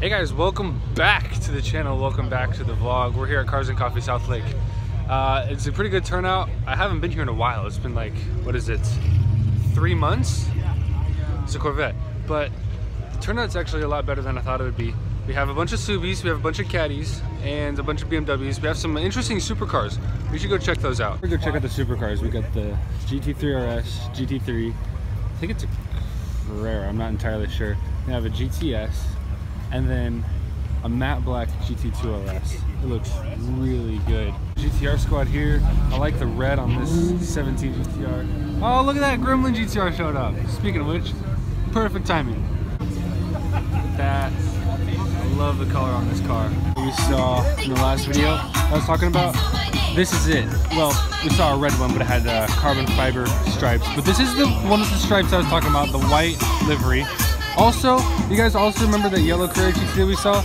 Hey guys, welcome back to the channel. Welcome back to the vlog. We're here at Cars and Coffee Southlake. Uh, it's a pretty good turnout. I haven't been here in a while. It's been like, what is it? Three months? It's a Corvette. But the turnout's actually a lot better than I thought it would be. We have a bunch of Subies, we have a bunch of Caddies, and a bunch of BMWs. We have some interesting supercars. We should go check those out. We're gonna go check out the supercars. We got the GT3 RS, GT3. I think it's a Carrera, I'm not entirely sure. We have a GTS, and then a matte black GT2 RS. It looks really good. GTR squad here. I like the red on this 17 GTR. Oh, look at that Gremlin GTR showed up. Speaking of which, perfect timing. That, I love the color on this car. We saw in the last video I was talking about, this is it. Well, we saw a red one, but it had uh, carbon fiber stripes. But this is the one with the stripes I was talking about, the white livery. Also, you guys also remember that yellow Carrera that we saw?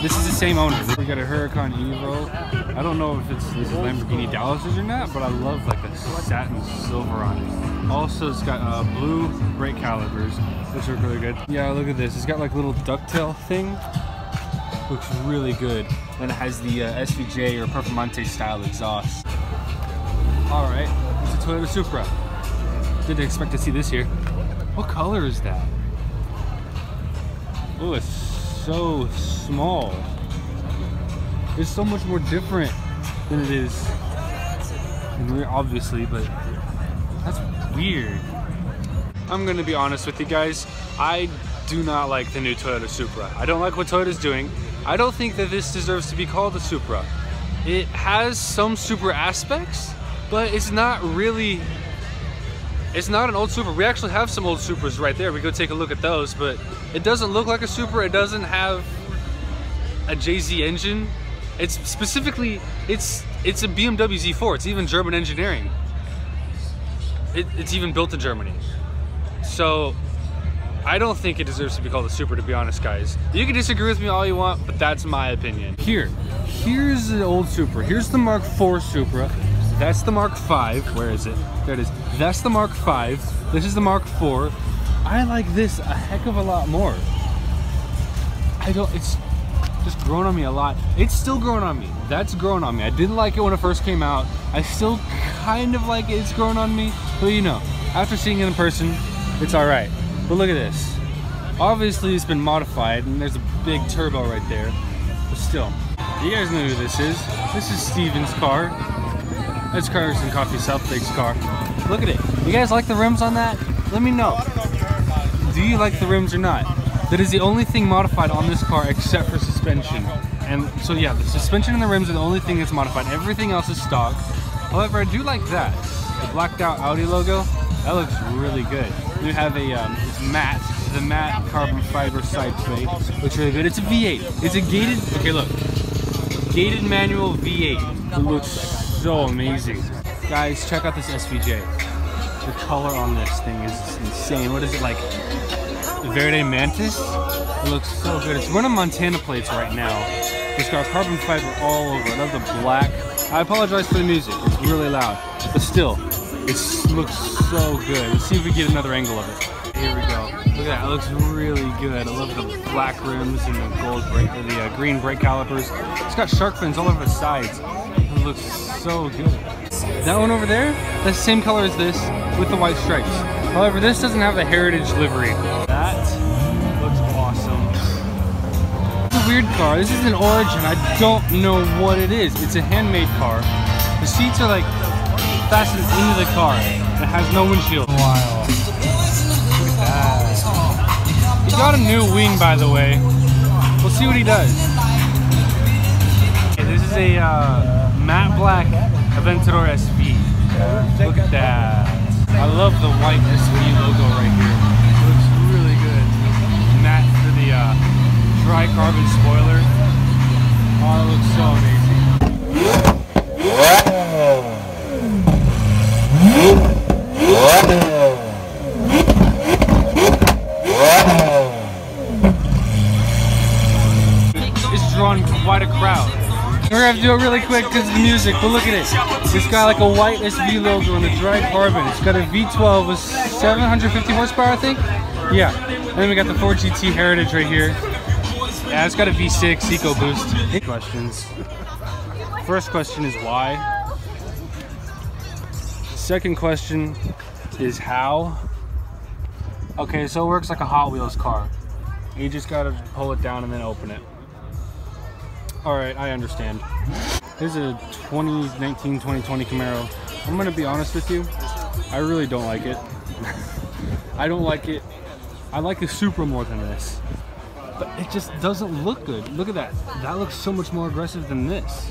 This is the same owner. We got a Huracan Evo. I don't know if it's this is Lamborghini Dallas's or not, but I love like the satin silver on it. Also, it's got uh, blue brake calipers, which look really good. Yeah, look at this. It's got like a little ducktail thing. Looks really good. And it has the uh, SVJ or Performante style exhaust. All right, it's a Toyota Supra. Didn't expect to see this here. What color is that? Oh, it's so small. It's so much more different than it is in real, obviously, but that's weird. I'm gonna be honest with you guys. I do not like the new Toyota Supra. I don't like what Toyota's doing. I don't think that this deserves to be called a Supra. It has some Supra aspects, but it's not really it's not an old Supra. We actually have some old Supras right there. We go take a look at those, but it doesn't look like a Supra. It doesn't have a JZ engine. It's specifically, it's it's a BMW Z4. It's even German engineering. It, it's even built in Germany. So I don't think it deserves to be called a Supra, to be honest, guys. You can disagree with me all you want, but that's my opinion. Here, here's the old Supra. Here's the Mark IV Supra. That's the Mark V. Where is it? There it is. That's the Mark V. This is the Mark IV. I like this a heck of a lot more. I don't, it's just grown on me a lot. It's still growing on me. That's grown on me. I didn't like it when it first came out. I still kind of like it. It's grown on me. But you know, after seeing it in person, it's all right. But look at this. Obviously, it's been modified, and there's a big turbo right there. But still, you guys know who this is. This is Steven's car. Cars and Coffee Southlake's car. Look at it. You guys like the rims on that? Let me know. Do you like the rims or not? That is the only thing modified on this car except for suspension. And so yeah, the suspension and the rims are the only thing that's modified. Everything else is stock. However, I do like that. The blacked out Audi logo, that looks really good. We have a, um, it's matte, the matte carbon fiber side plate. Looks really good. It's a V8. It's a gated, okay look, gated manual V8. It looks so amazing. Guys, check out this SVJ. The color on this thing is insane. What is it like? The Verde Mantis? It looks so good. It's one of Montana plates right now. It's got carbon fiber all over. I love the black. I apologize for the music. It's really loud. But still, it looks so good. Let's see if we get another angle of it. Here we go. Look at that. It looks really good. I love the black rims and the gold brake, the uh, green brake calipers. It's got shark fins all over the sides. Looks so good. That one over there, that's the same color as this with the white stripes. However, this doesn't have the heritage livery. That looks awesome. It's a weird car. This is an Origin. I don't know what it is. It's a handmade car. The seats are like fastened into the car. It has no windshield. Wow. He got a new wing, by the way. We'll see what he does. Okay, this is a uh, matte black Aventador SV. Look at that. I love the white SV logo right here. It looks really good. Matte for the uh, dry carbon spoiler. Oh, it looks so amazing. It's drawing quite a crowd. We're gonna have to do it really quick because of the music, but look at it. It's got like a white SV logo and a dry carbon. It's got a V12 with 750 horsepower, I think. Yeah. And then we got the Ford GT Heritage right here. Yeah, it's got a V6 EcoBoost. Questions. First question is why. Second question is how. Okay, so it works like a Hot Wheels car. You just gotta pull it down and then open it. Alright, I understand. Here's a 2019-2020 Camaro. I'm gonna be honest with you, I really don't like it. I don't like it. I like the Supra more than this. But it just doesn't look good. Look at that. That looks so much more aggressive than this.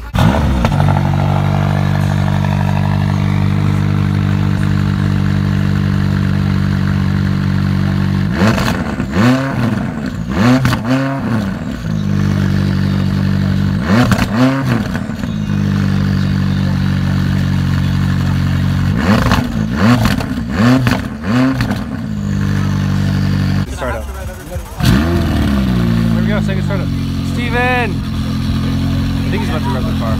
Start up. There we go, second start up. Steven! I think he's about to rev the car.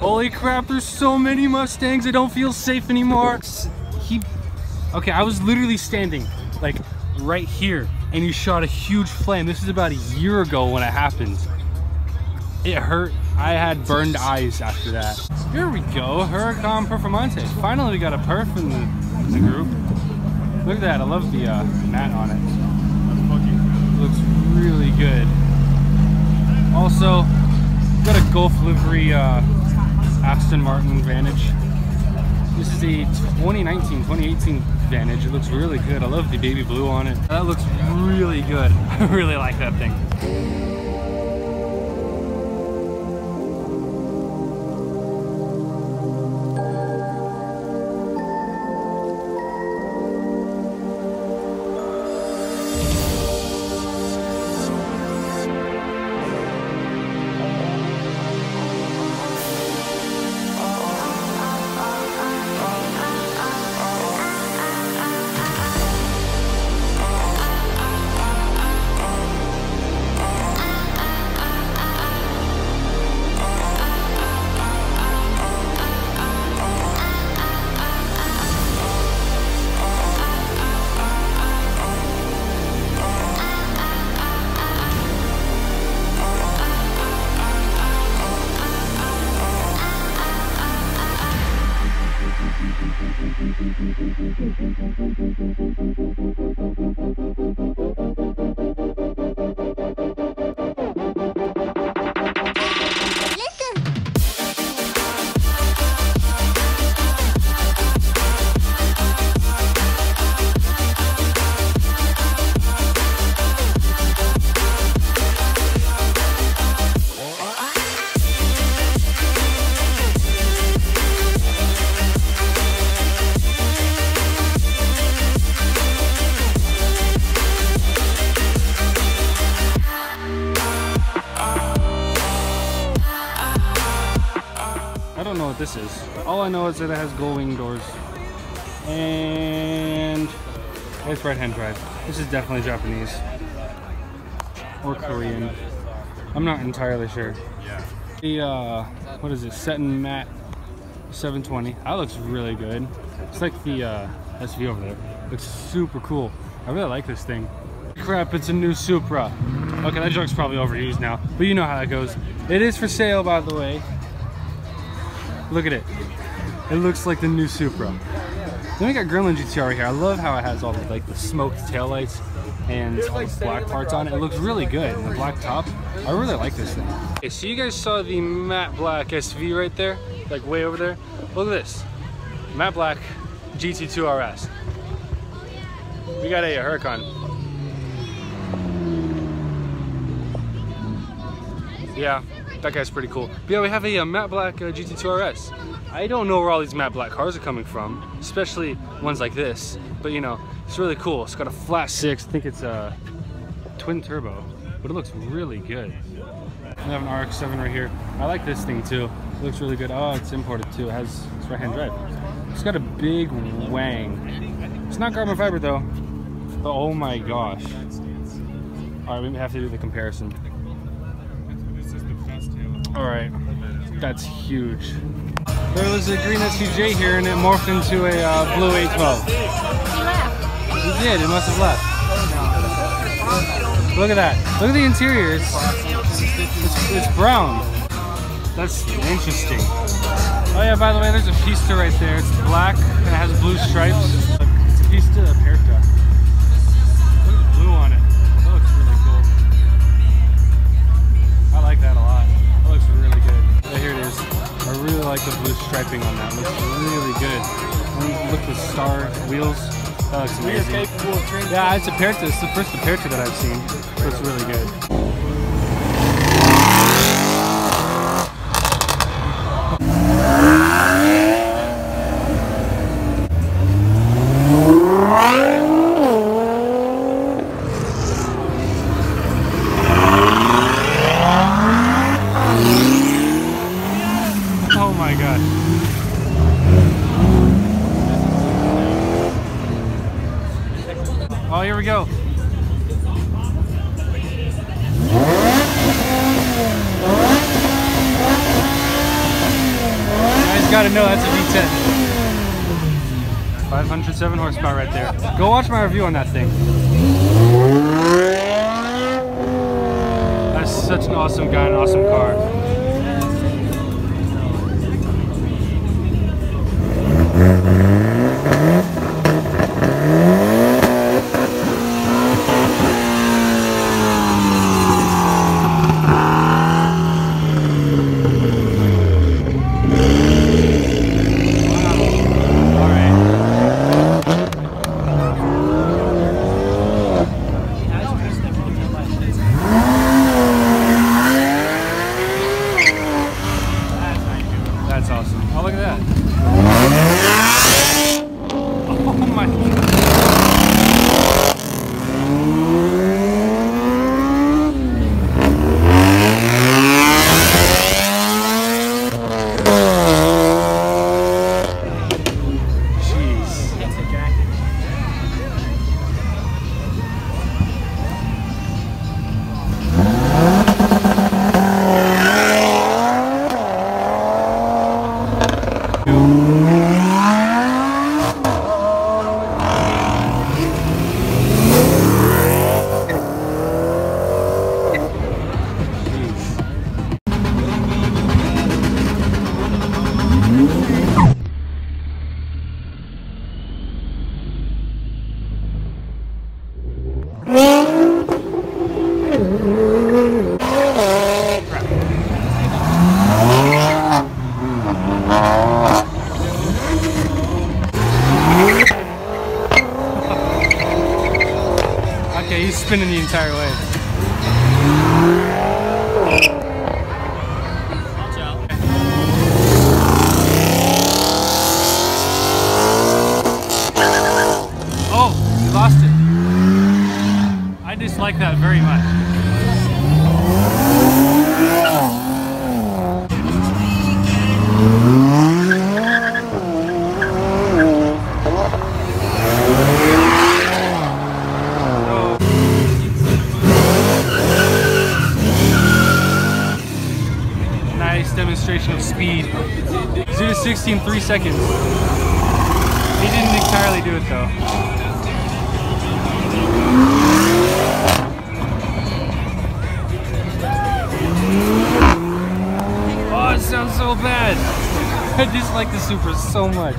Holy crap, there's so many Mustangs, I don't feel safe anymore. He, okay, I was literally standing, like, right here, and he shot a huge flame. This is about a year ago when it happened. It hurt. I had burned eyes after that. Here we go, Huracan Performante. Finally we got a perf in the, in the group. Look at that, I love the uh, mat on it. Looks really good. Also, got a Gulf livery uh, Aston Martin Vantage. This is a 2019, 2018 Vantage. It looks really good. I love the baby blue on it. That looks really good. I really like that thing. What this is. All I know is that it has gull wing doors. And it's right hand drive. This is definitely Japanese. Or Korean. I'm not entirely sure. Yeah. The, uh, what is it? Seton Matte 720. That looks really good. It's like the uh, SV over there. Looks super cool. I really like this thing. Crap, it's a new Supra. Okay, that joke's probably overused now, but you know how that goes. It is for sale, by the way. Look at it. It looks like the new Supra. Then we got Gremlin GTR here. I love how it has all the like the smoked taillights and all the black parts on it. It looks really good. And the black top. I really like this thing. Okay, so you guys saw the matte black SV right there, like way over there. Look at this. Matte black GT2 RS. We got a Huracan. Yeah, that guy's pretty cool. But yeah, we have a, uh matte black uh, GT2 RS. I don't know where all these matte black cars are coming from, especially ones like this. But you know, it's really cool. It's got a flat six. I think it's a twin turbo, but it looks really good. We have an RX-7 right here. I like this thing too. It looks really good. Oh, it's imported too. It has it's right-hand drive. It's got a big wang. It's not carbon fiber though. But oh my gosh. All right, we have to do the comparison. All right, that's huge. There was a green SVJ here and it morphed into a uh, blue 812. He left. He did, it must have left. Look at that. Look at the interior. It's, it's, it's brown. That's interesting. Oh yeah, by the way, there's a pista right there. It's black and it has blue stripes. It's a pista really like the blue striping on that. It looks really good. And look at the star wheels. That looks amazing. Yeah, it's Aperta. It's the first Aperta that I've seen. Looks really good. Such an awesome guy, an awesome car. All seconds. He didn't entirely do it though. Oh, it sounds so bad. I dislike the Supra so much.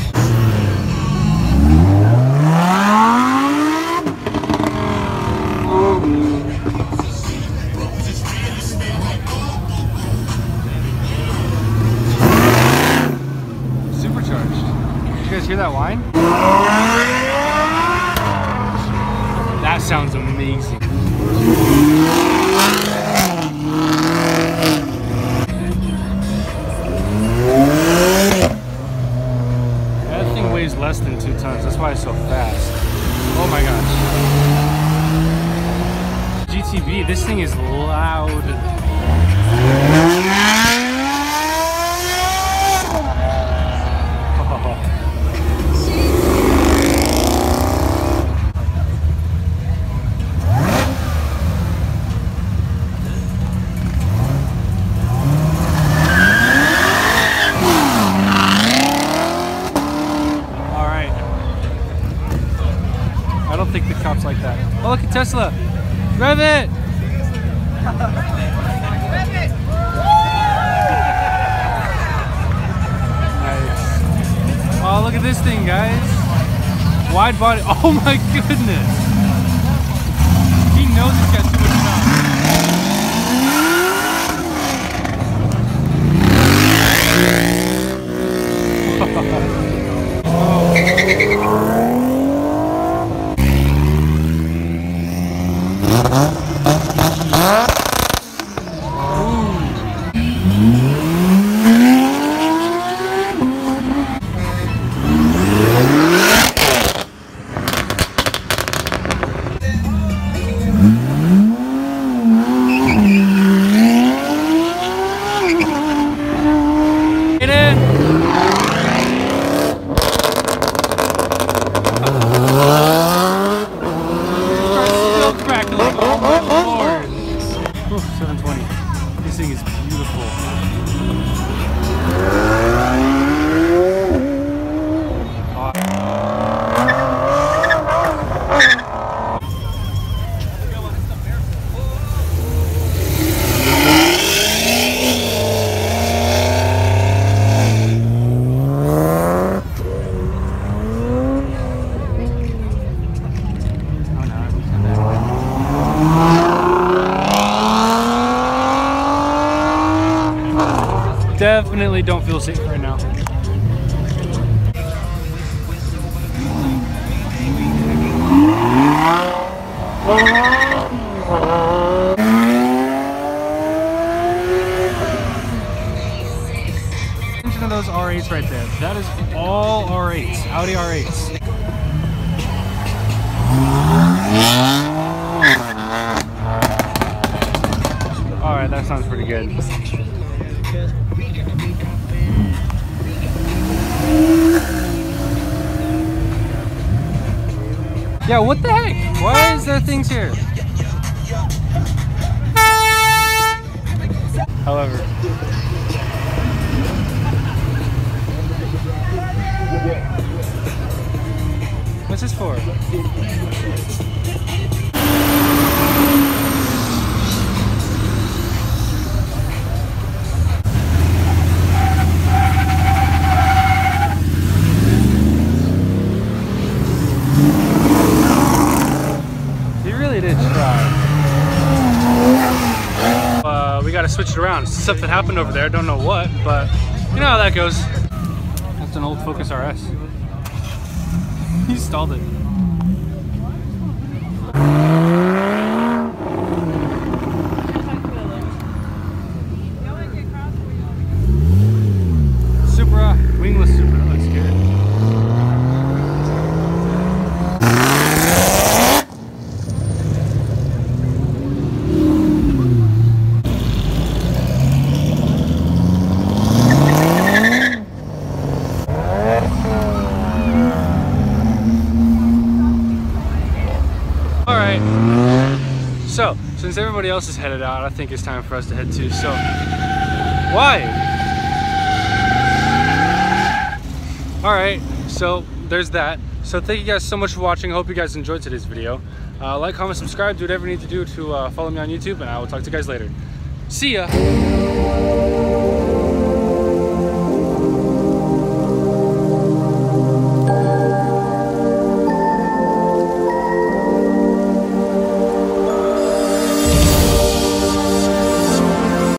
Hear that whine? That sounds amazing. That thing weighs less than two tons. That's why it's so fast. Oh my gosh. GTB, this thing is loud. Tesla. Rev it. Nice. Oh, look at this thing, guys. Wide body. Oh my goodness. He knows he's got too much time. Get This thing is beautiful. Oh no, I moved that way. Definitely don't feel safe Something happened over there, don't know what, but you know how that goes. That's an old Focus RS. He stalled it. Supra, wingless Supra, that looks good. All right. So, since everybody else is headed out, I think it's time for us to head too. So, why? All right. So there's that. So thank you guys so much for watching. I hope you guys enjoyed today's video. Uh, like, comment, subscribe, do whatever you need to do to uh, follow me on YouTube, and I will talk to you guys later. See ya.